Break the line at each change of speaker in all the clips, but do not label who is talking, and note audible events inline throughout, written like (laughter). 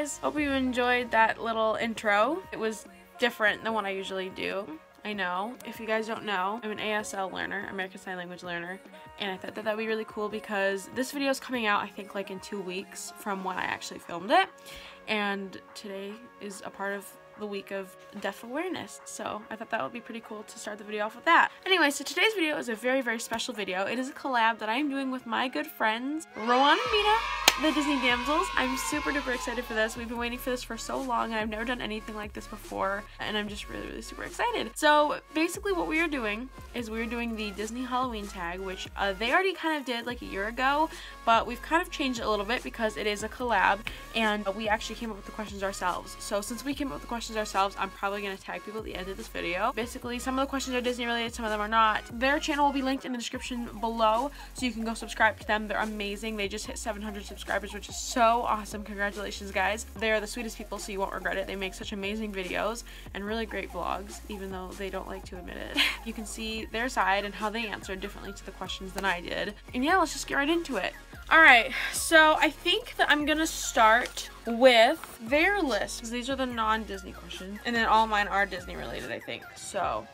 guys. Hope you enjoyed that little intro. It was different than what I usually do. I know. If you guys don't know, I'm an ASL learner, American Sign Language learner, and I thought that that would be really cool because this video is coming out, I think, like in two weeks from when I actually filmed it, and today is a part of the week of deaf awareness. So I thought that would be pretty cool to start the video off with that. Anyway, so today's video is a very, very special video. It is a collab that I'm doing with my good friends, Rowan and Mina, the Disney Damsels. I'm super duper excited for this. We've been waiting for this for so long and I've never done anything like this before and I'm just really really super excited. So basically what we are doing is we are doing the Disney Halloween tag which uh, they already kind of did like a year ago but we've kind of changed it a little bit because it is a collab and we actually came up with the questions ourselves. So since we came up with the questions ourselves I'm probably going to tag people at the end of this video. Basically some of the questions are Disney related, some of them are not. Their channel will be linked in the description below so you can go subscribe to them. They're amazing. They just hit 700 subscribers subscribers, which is so awesome. Congratulations, guys. They are the sweetest people, so you won't regret it. They make such amazing videos and really great vlogs, even though they don't like to admit it. (laughs) you can see their side and how they answered differently to the questions than I did. And yeah, let's just get right into it. Alright, so I think that I'm gonna start with their list. because These are the non-Disney questions. And then all mine are Disney related, I think. So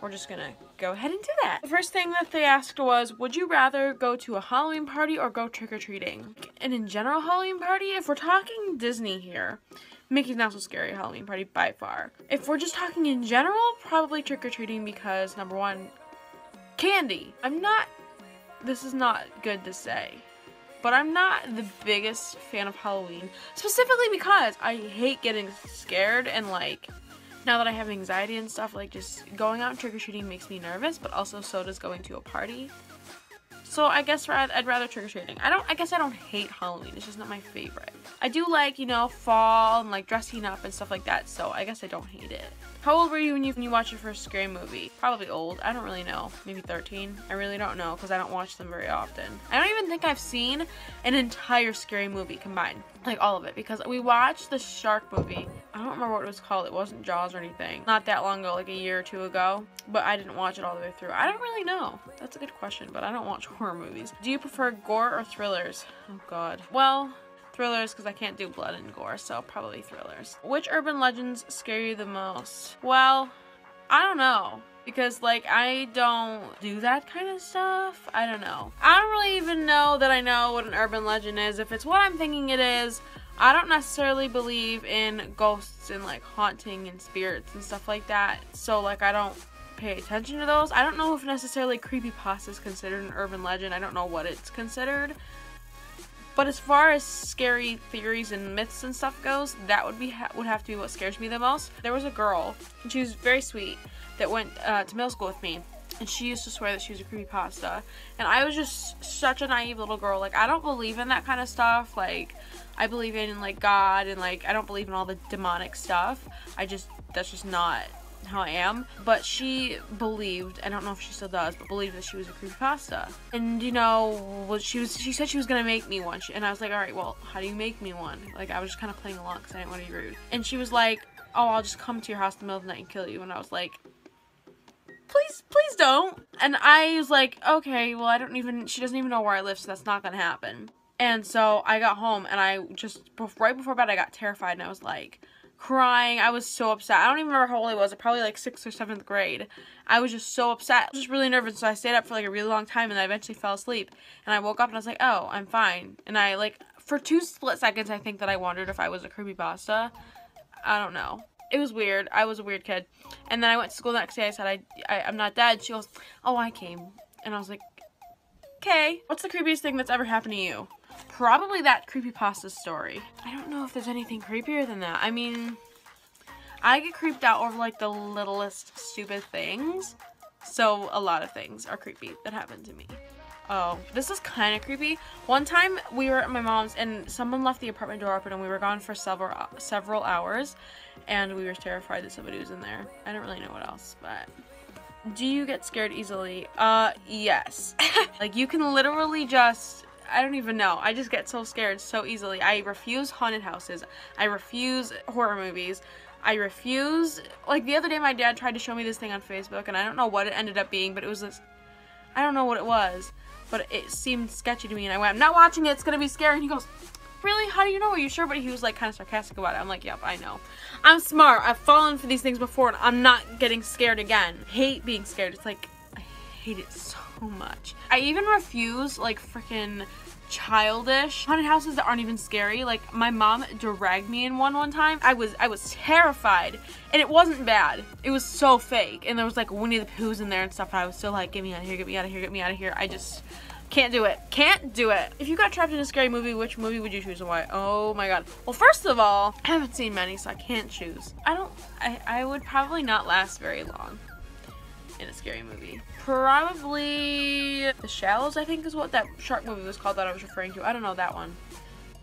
we're just gonna go ahead and do that. The first thing that they asked was, would you rather go to a Halloween party or go trick-or-treating? And in general Halloween party, if we're talking Disney here, Mickey's Not So Scary Halloween party by far. If we're just talking in general, probably trick-or-treating because number one, candy. I'm not, this is not good to say, but I'm not the biggest fan of Halloween, specifically because I hate getting scared and like now that I have anxiety and stuff, like just going out trick-or-treating makes me nervous, but also so does going to a party. So I guess I'd rather trick-or-treating. I don't, I guess I don't hate Halloween. It's just not my favorite. I do like, you know, fall and like dressing up and stuff like that. So I guess I don't hate it. How old were you when you, when you watched your first scary movie? Probably old. I don't really know. Maybe 13? I really don't know because I don't watch them very often. I don't even think I've seen an entire scary movie combined. Like all of it because we watched the shark movie. I don't remember what it was called. It wasn't Jaws or anything. Not that long ago, like a year or two ago. But I didn't watch it all the way through. I don't really know. That's a good question, but I don't watch (laughs) horror movies. Do you prefer gore or thrillers? Oh god. Well, thrillers because I can't do blood and gore, so probably thrillers. Which urban legends scare you the most? Well, I don't know. Because, like, I don't do that kind of stuff. I don't know. I don't really even know that I know what an urban legend is. If it's what I'm thinking it is, I don't necessarily believe in ghosts and, like, haunting and spirits and stuff like that. So, like, I don't pay attention to those. I don't know if necessarily creepypasta is considered an urban legend. I don't know what it's considered. But as far as scary theories and myths and stuff goes, that would be ha would have to be what scares me the most. There was a girl, and she was very sweet, that went uh, to middle school with me. And she used to swear that she was a creepy pasta. And I was just such a naive little girl. Like, I don't believe in that kind of stuff. Like, I believe in, like, God. And, like, I don't believe in all the demonic stuff. I just, that's just not how I am. But she believed, I don't know if she still does, but believed that she was a creepypasta. And you know, well, she was she said she was gonna make me one. And I was like, alright, well, how do you make me one? Like I was just kind of playing along because I didn't want to be rude. And she was like, oh, I'll just come to your house in the middle of the night and kill you. And I was like, please, please don't. And I was like, okay, well, I don't even, she doesn't even know where I live, so that's not gonna happen. And so I got home and I just, right before bed, I got terrified and I was like, crying. I was so upset. I don't even remember how old I was. Probably like 6th or 7th grade. I was just so upset. Just really nervous. So I stayed up for like a really long time and I eventually fell asleep. And I woke up and I was like, oh, I'm fine. And I like, for two split seconds, I think that I wondered if I was a creepy pasta. I don't know. It was weird. I was a weird kid. And then I went to school the next day. I said, I, I, I'm not dead. She goes, oh, I came. And I was like, okay. What's the creepiest thing that's ever happened to you? Probably that creepypasta story. I don't know if there's anything creepier than that. I mean, I get creeped out over like the littlest stupid things. So a lot of things are creepy that happen to me. Oh, this is kind of creepy. One time we were at my mom's and someone left the apartment door open and we were gone for several several hours and we were terrified that somebody was in there. I don't really know what else, but do you get scared easily? Uh, yes. (laughs) like you can literally just I don't even know. I just get so scared so easily. I refuse haunted houses. I refuse horror movies. I refuse, like the other day my dad tried to show me this thing on Facebook and I don't know what it ended up being, but it was this, I don't know what it was, but it seemed sketchy to me and I went, I'm not watching it, it's gonna be scary. And he goes, really? How do you know? Are you sure? But he was like kind of sarcastic about it. I'm like, yep, I know. I'm smart. I've fallen for these things before and I'm not getting scared again. hate being scared. It's like, hate it so much. I even refuse like freaking childish haunted houses that aren't even scary. Like my mom dragged me in one one time. I was I was terrified and it wasn't bad. It was so fake and there was like Winnie the Pooh's in there and stuff. And I was still like, get me out of here, get me out of here, get me out of here. I just can't do it. Can't do it. If you got trapped in a scary movie, which movie would you choose and why? Oh my god. Well, first of all, I haven't seen many, so I can't choose. I don't, I, I would probably not last very long in a scary movie. Probably The Shallows, I think is what that shark movie was called that I was referring to. I don't know that one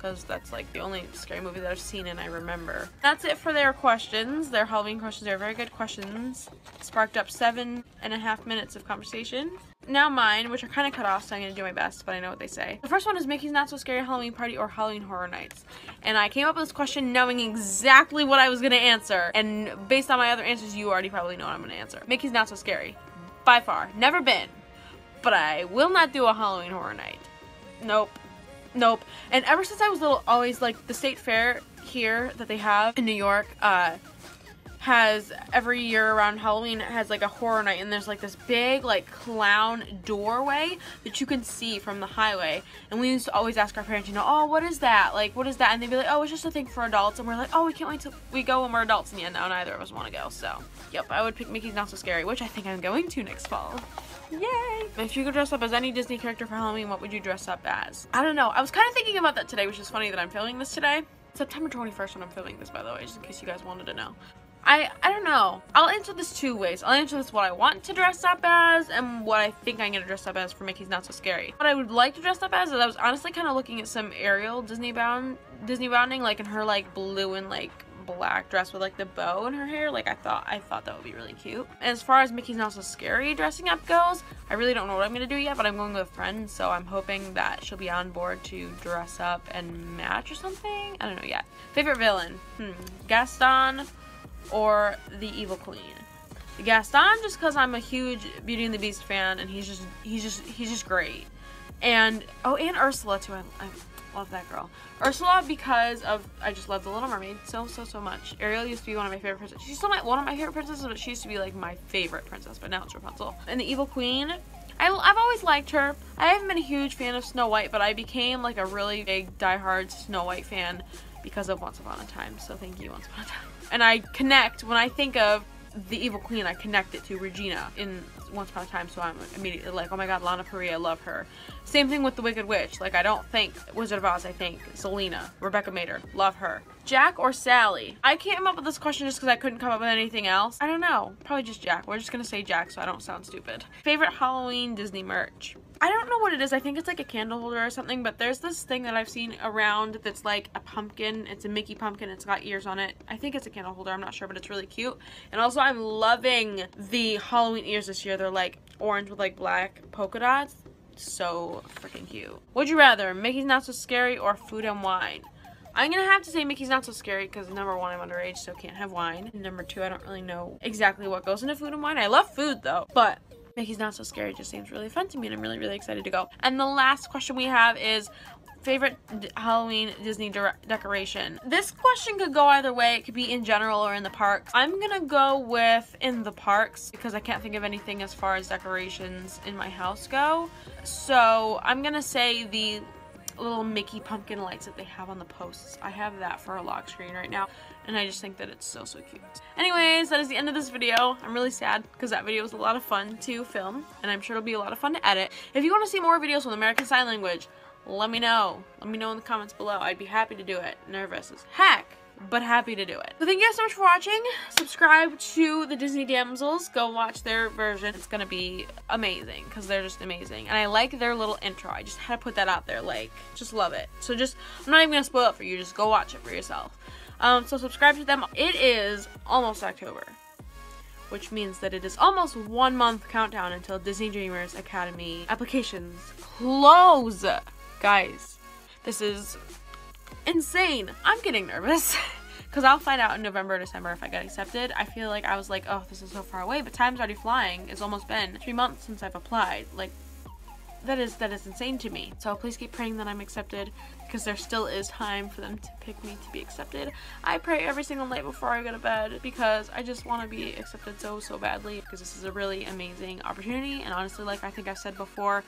because that's like the only scary movie that I've seen and I remember. That's it for their questions. Their Halloween questions are very good questions. Sparked up seven and a half minutes of conversation. Now mine, which are kind of cut off, so I'm going to do my best, but I know what they say. The first one is Mickey's Not So Scary Halloween Party or Halloween Horror Nights. And I came up with this question knowing exactly what I was going to answer. And based on my other answers, you already probably know what I'm going to answer. Mickey's Not So Scary. By far. Never been. But I will not do a Halloween Horror Night. Nope. Nope. And ever since I was little, always like the state fair here that they have in New York, uh, has every year around Halloween has like a horror night. And there's like this big like clown doorway that you can see from the highway. And we used to always ask our parents you know oh what is that? Like what is that? And they'd be like oh it's just a thing for adults. And we're like oh we can't wait till we go when we're adults. And yeah now neither of us want to go. So yep I would pick Mickey's Not So Scary which I think I'm going to next fall Yay! If you could dress up as any Disney character for Halloween, what would you dress up as? I don't know. I was kind of thinking about that today, which is funny that I'm filming this today. September 21st when I'm filming this, by the way, just in case you guys wanted to know. I I don't know. I'll answer this two ways. I'll answer this what I want to dress up as and what I think I'm gonna dress up as for Mickey's Not So Scary. What I would like to dress up as is I was honestly kind of looking at some Ariel Disney bound Disney bounding like in her like blue and like black dress with like the bow in her hair like I thought I thought that would be really cute as far as Mickey's Not So Scary dressing up goes I really don't know what I'm gonna do yet but I'm going with a friend so I'm hoping that she'll be on board to dress up and match or something I don't know yet favorite villain hmm Gaston or the Evil Queen. Gaston just because I'm a huge Beauty and the Beast fan and he's just he's just he's just great. And oh and Ursula too. I, I love that girl. Ursula because of I just love the Little Mermaid so so so much. Ariel used to be one of my favorite princesses. She's still my one of my favorite princesses, but she used to be like my favorite princess. But now it's Rapunzel. And the Evil Queen. I, I've always liked her. I haven't been a huge fan of Snow White, but I became like a really big diehard Snow White fan because of Once Upon a Time. So thank you, Once Upon a Time and I connect when I think of the evil queen I connect it to Regina in Once Upon a Time so I'm immediately like oh my god Lana Parrilla love her. Same thing with the Wicked Witch. Like I don't think Wizard of Oz I think Zelena, Rebecca Mader love her. Jack or Sally? I came up with this question just because I couldn't come up with anything else. I don't know. Probably just Jack. We're just gonna say Jack so I don't sound stupid. Favorite Halloween Disney merch I don't know what it is. I think it's like a candle holder or something, but there's this thing that I've seen around that's like a pumpkin. It's a Mickey pumpkin. It's got ears on it. I think it's a candle holder. I'm not sure, but it's really cute. And also I'm loving the Halloween ears this year. They're like orange with like black polka dots. So freaking cute. Would you rather Mickey's Not So Scary or Food and Wine? I'm gonna have to say Mickey's not so scary because number one, I'm underage, so can't have wine. Number two, I don't really know exactly what goes into food and wine. I love food though, but Mickey's Not So Scary just seems really fun to me and I'm really, really excited to go. And the last question we have is favorite Halloween Disney de decoration. This question could go either way. It could be in general or in the parks. I'm gonna go with in the parks because I can't think of anything as far as decorations in my house go. So I'm gonna say the little Mickey pumpkin lights that they have on the posts. I have that for a lock screen right now and I just think that it's so, so cute. Anyways, that is the end of this video. I'm really sad because that video was a lot of fun to film and I'm sure it'll be a lot of fun to edit. If you want to see more videos with American Sign Language, let me know. Let me know in the comments below. I'd be happy to do it. Nervous as heck but happy to do it. So thank you guys so much for watching. Subscribe to the Disney Damsels. Go watch their version. It's gonna be amazing because they're just amazing. And I like their little intro. I just had to put that out there. Like, just love it. So just, I'm not even gonna spoil it for you. Just go watch it for yourself. Um, so subscribe to them. It is almost October, which means that it is almost one month countdown until Disney Dreamers Academy applications close. Guys, this is insane. I'm getting nervous. (laughs) Because I'll find out in November or December if I get accepted. I feel like I was like, oh, this is so far away. But time's already flying. It's almost been three months since I've applied. Like, that is that is insane to me. So please keep praying that I'm accepted because there still is time for them to pick me to be accepted. I pray every single night before I go to bed because I just want to be accepted so so badly because this is a really amazing opportunity and honestly like I think I've said before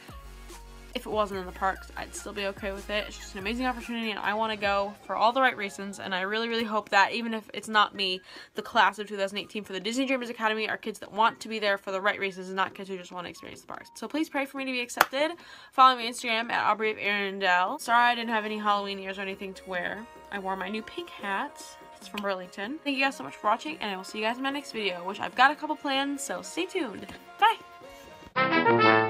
if it wasn't in the parks, I'd still be okay with it. It's just an amazing opportunity and I want to go for all the right reasons and I really, really hope that even if it's not me, the class of 2018 for the Disney Dreamers Academy are kids that want to be there for the right reasons and not kids who just want to experience the parks. So please pray for me to be accepted. Follow me on Instagram at Aubrey of Arendelle. Sorry I didn't have any Halloween ears or anything to wear. I wore my new pink hat. It's from Burlington. Thank you guys so much for watching and I will see you guys in my next video, which I've got a couple plans, so stay tuned. Bye!